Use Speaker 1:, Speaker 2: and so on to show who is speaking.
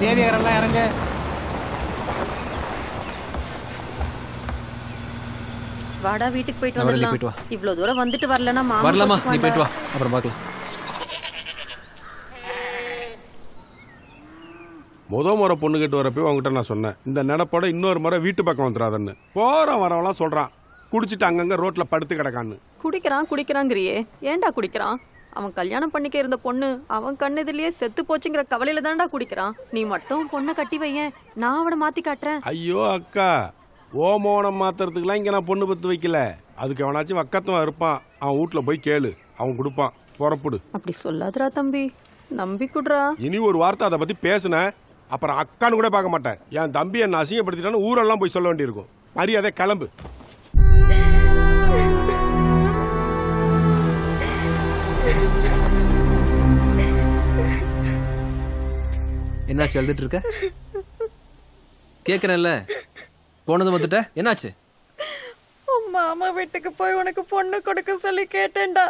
Speaker 1: தேவியரெல்லாம் இறங்க.
Speaker 2: வாடா வீட்டுக்கு போயிட்டு வந்துடலாம்.
Speaker 3: வா.
Speaker 2: இவ்வளவு தூரம் வந்துட்டு வரலன்னா மாமா
Speaker 3: வரலாமா? நீ. போயிட்டு வா. அப்புறம் பார்க்கலாம்.
Speaker 4: முத முறை பொண்ணு கேட்டு வரப்போ உங்ககிட்ட நான் சொன்னேன். இந்த நினப்போட இன்னொரு முறை வீட்டு பக்கம் வந்துடாதன்னு. போறான் வரவெல்லாம் சொல்றான். குடிச்சிட்டு அங்கங்க ரோட்ல படுத்து கிடக்கான்னு.
Speaker 2: குடிக்கிறான் குடிக்கிறாங்கிறியே. ஏன்டா குடிக்கிறான்? அவன் கல்யாணம் பண்ணிக்க இருந்த பொண்ணு அவன் கண்ணெதிலேயே செத்து போச்சுங்கிற கவலையில தான்டா குடிக்கிறான். நீ மட்டும் பொண்ணை கட்டி வையேன். நான் அவனை மாத்தி காட்டுறேன்.
Speaker 4: ஐயோ அக்கா. ஓமோனம் மாத்துறதுக்குலாம் இங்க நான் பொண்ணு பத்து வைக்கல. அதுக்கு அவனாச்சும் வக்கத்தவன் இருப்பான். அவன் வீட்டுல போய் கேளு. அவன் கொடுப்பான். புறப்படு.
Speaker 2: அப்படி சொல்லாதடா தம்பி. நம்பி குடுறா
Speaker 4: இனி ஒரு வார்த்தை அதை பத்தி பேசுனேன் அப்புறம் அக்கான்னு கூட பார்க்க மாட்டேன். என் தம்பி என்ன அசிங்கப்படுத்திட்டான்னு ஊரெல்லாம் போய் சொல்ல வேண்டியிருக்கும். மரியாதை கிளம்பு.
Speaker 3: என்னாச்சு எழுதிட்டு இருக்க கேக்குறேன்ல. போனது வந்துட்ட? என்னாச்சு?
Speaker 2: மாமா வீட்டுக்கு போய் உனக்கு பொண்ணு கொடுக்க சொல்லி கேட்டேன்டா.